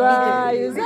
ano to?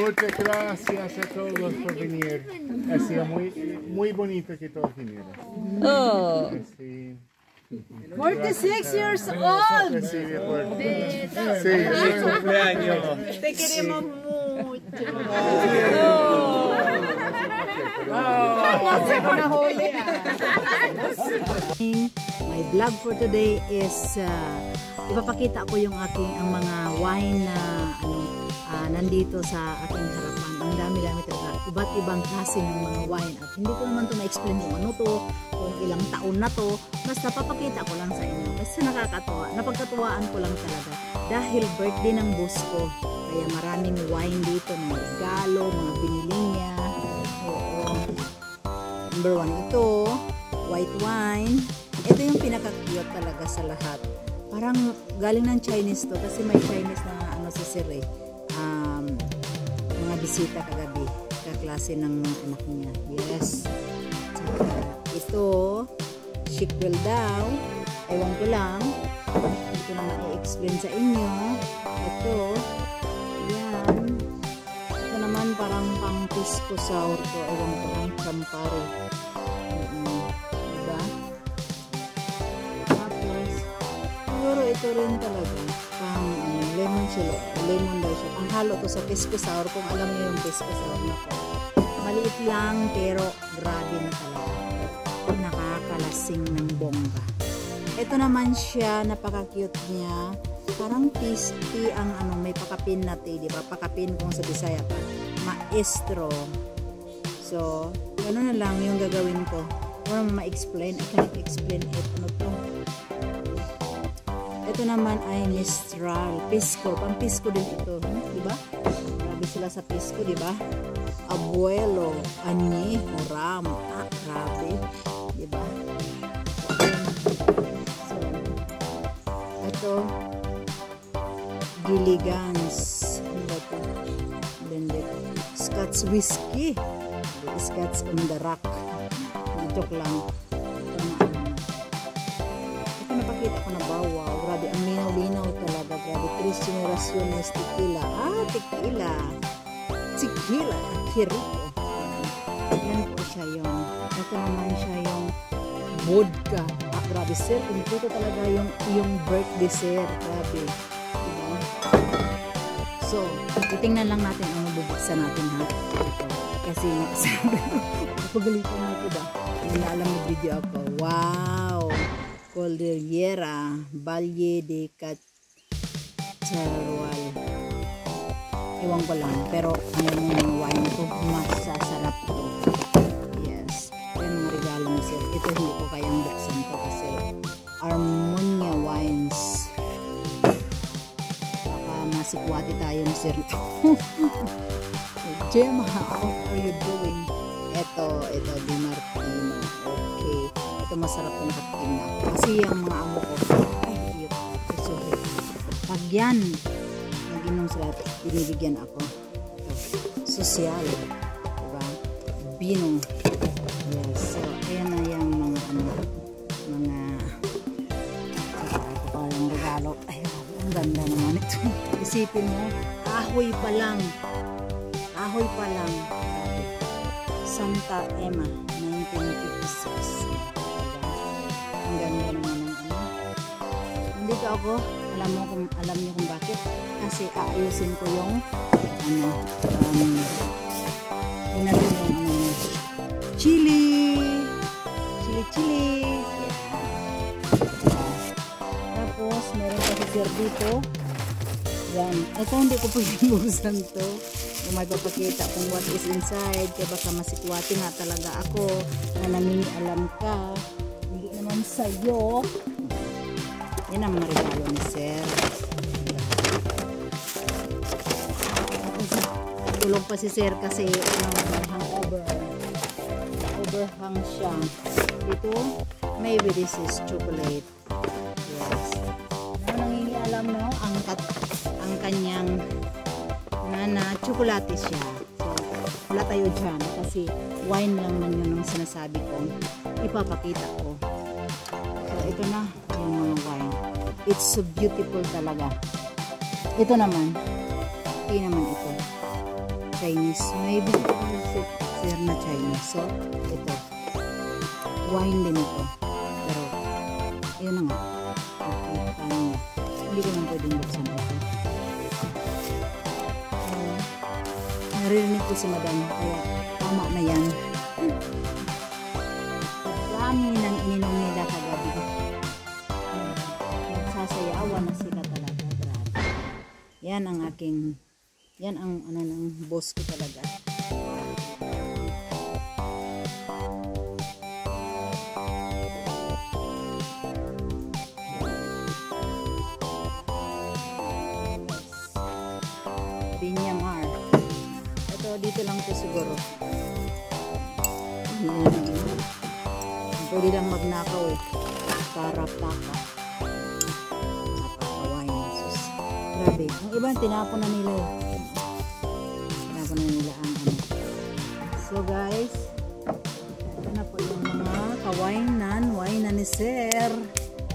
Muchas gracias a todos por venir. Ha sido muy, muy bonito que todos vinieran. Oh. Sí. 46 years old! Sí, de acuerdo. Sí, Cumpleaños. Te queremos mucho. My vlog for today is uh, ipapakita ko yung aking ang mga wine na ano ah, nandito sa aking harapan. Ang dami-dami talaga. Iba't ibang klase ng mga wine. At hindi ko naman to ma-explain kung ano to, kung ilang taon na to. Basta papakita ko lang sa inyo. Kasi nakakatuwa. Napagkatuwaan ko lang talaga. Dahil birthday ng boss ko. Kaya maraming wine dito, mga regalo, mga binili niya. Number one, ito, white wine. Ito yung pinaka-cute talaga sa lahat. Parang galing ng Chinese to kasi may Chinese na ano sa sir eh. Um, mga bisita kagabi. Kaklase ng mga anak niya. Yes. Tsaka ito, girl daw. Ewan ko lang. Ko naman i-explain sa inyo. Ito. Naman parang pang pisco sour ko. Ewan ko lang, champare. Mm, diba? Tapos, siguro ito rin talaga. Pang ano, lemon sila. Lemon daw siya. Pang halo to sa pisco sour. Kung alam niyo yung pisco sour na po. Maliit lang, pero grabe na talaga. Nakakalasing ng bongga. Ito naman siya, napaka-cute niya. Parang tasty ang ano, may pakapin na te, di ba? Pakapin kung sa Bisaya pa. Maestro. So, ano na lang yung gagawin ko. Or ma-explain. I cannot explain it. Ano to? Ito naman ay Mistral. Pisco. Pang Pisco din ito. Hmm? Di ba? Grabe sila sa Pisco, di ba? Abuelo. Ani. Ram. Ah, grabe. Di ba? So, ito. Gilligans. Ano ba ito? Blended. Scotch whiskey. Scotch on the rock. Joke lang. Ito na ano. Ito napakita ko na ba? Grabe. Ang linaw-linaw talaga. Grabe. Tres generaciones tequila. Ah, tequila. Tequila. Kiriko. Yan po siya yung. Ito naman siya yung vodka. Ah, grabe sir. Ito talaga yung, yung birthday sir. Grabe. Diba? So, titingnan lang natin ang bubuksan natin ha. Ito. Kasi ko, pagalitan na ito ba? Hindi na alam yung video ako. Wow! Cordillera, Valle de Cacharual. Ewan ko lang. Pero ang mga wine ko, masasarap to. Yes. Yan mga regalo mo sir. Ito hindi ko kayang buksan to kasi Armonia Wines. Baka masikwati tayo ni sir ito. Gemma, how are you doing? Ito, ito, Di Martino. Okay. Ito masarap na nakatingin ako. Kasi yung mga amo ko, ay. Ay, sorry. Pag yan, nag-inom sila, binibigyan ako. Sosyal. Diba? Bino. Yes. So, ayan na yung mga ano, mga ito pa yung regalo. Ay, ang ganda naman ito. Isipin mo, kahoy pa lang. Kahoy pa lang. Santa Emma, 1956. Diba? Ang ganda naman ng ano. Nandito ako, alam mo kung alam niyo kung bakit. Kasi aayusin ko yung ano, um, yun natin yung chili. chili. Yan. Tapos, meron pa dito. Yan. Ito hindi ko pwedeng buksan to. Yung may papakita kung what is inside. Kaya baka masikwati nga talaga ako na nangingialam ka. Hindi naman sa'yo. Yan ang mga regalo ni sir. Tulog pa si sir kasi ano, hangover. Overhang siya. Dito, maybe this is chocolate. Yes. Ano nangingialam no? Ang, ang kanyang na tsokolate siya. So, wala tayo dyan kasi wine lang man yun ang sinasabi ko. Ipapakita ko. So, ito na yung mga wine. It's so beautiful talaga. Ito naman. Ito naman ito. Chinese. Maybe sir na Chinese. So, ito. Wine din ito. Pero, yun na nga. Okay, paano nga. Hindi ko lang pwedeng buksan ito. Naririnig ko si madam. Kaya, tama na yan. Dami ng ininom nila kagabi. Nagsasayawan na sila talaga. Grabe. Yan ang aking yan ang ano ng boss ko talaga. Ito dito lang to siguro. Pwede lang magnakaw eh. Para paka. Napakawain. Sus. Grabe. Ang iba tinapon na nila eh. Tinapon na nila ang ano. So guys, ito na po yung mga kawainan. Wainan ni Sir.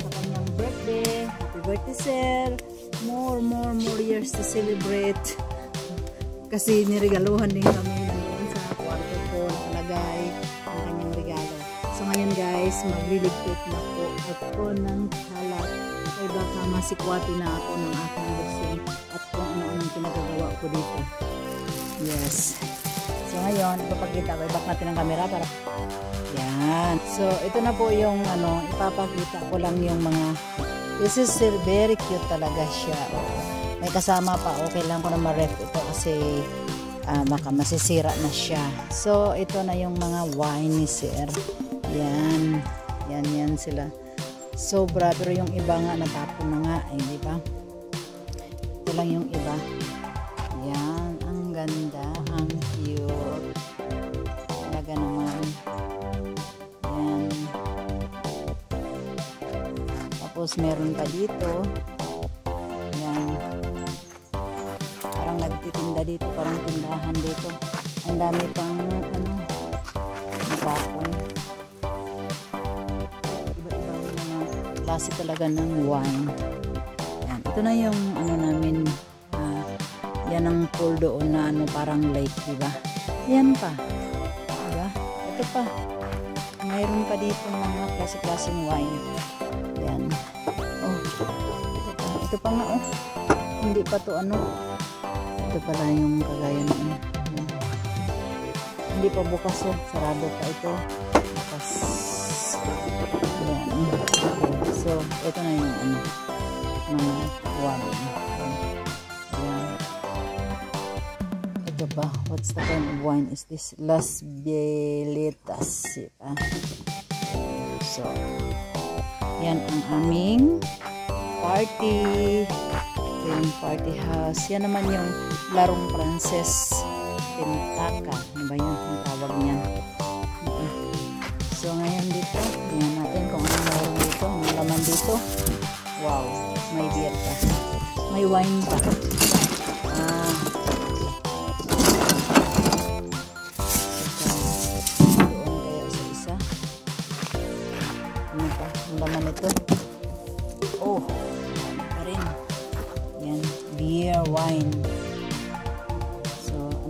Sa kanyang birthday. Happy birthday Sir. More, more, more years to celebrate. Kasi niregaluhan din kami nandoon sa kwarto ko. Nakalagay ang kanyang regalo. So ngayon guys, magliligpit na po ako ng kalat. Ay baka masikwati na ako ng aking busing at kung ano-anong pinagagawa ko dito. Yes. So ngayon, ipapakita ko. Ibak natin ang camera para... Yan. So ito na po yung ano, ipapakita ko lang yung mga... This is very cute talaga siya. Oo. May kasama pa. Okay lang ko na ma-ref ito kasi ah, baka masisira na siya. So ito na yung mga wine ni Sir. Yan. Yan, yan sila. Sobra. Pero yung iba nga natapon na nga. Eh, di ba? Ito lang yung iba. Yan. Ang ganda. Ang cute. Talaga naman. Yan. Tapos meron pa dito. Nagtitinda dito. Parang tindahan dito. Ang dami pang ano. Bakon. Iba-iba yung mga klase talaga ng wine. Yan. Ito na yung ano namin. ah, yan ang pool doon na ano parang lake, di ba? Yan pa. Diba? Ito pa. Mayroon pa dito mga klase-klaseng wine. Yan. Oh. Ito pa nga oh. Hindi pa to ano. Ito pala yung kagaya ng ano. Yan. Hindi pa bukas oh. Sarado pa ito. Bukas. Yan. Okay. So, ito na yung ano. Mga wine. Yan. Ito pa. What's the kind of wine is this? Las Violetas. Diba? So, yan ang aming party. Yung party house. Yan naman yung larong Frances Tintaka. Ano ba yun? Ang tawag niyan. Mm. So, ngayon dito, tingnan natin kung ano meron dito. Ang laman dito. Wow, may beer pa. May wine pa.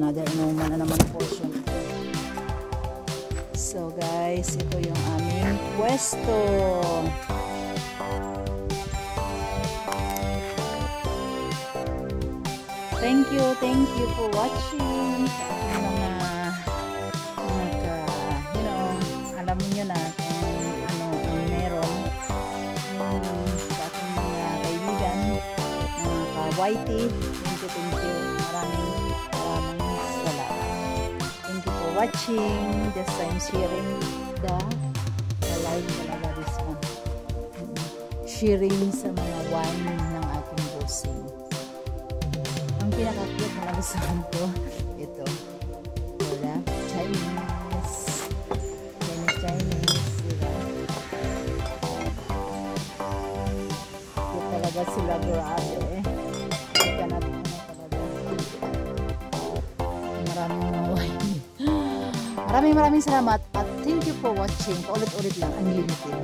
another inuman na naman portion ito. So guys, ito yung aming pwesto. Thank you, thank you for watching. Mga, mga, you know, alam nyo na ano ang meron um, sa ating mga kaibigan, mga Whitey. Watching. Just I'm sharing the, the live talaga this one. Mm, Sharing sa mga wine ng ating bossing. Ang pinaka-cute na nagustuhan ko, ito. Wala. Chinese. Chinese, Chinese. Diba? Cute talaga sila, grabe. Maraming maraming salamat at thank you for watching. Paulit-ulit lang, unlimited.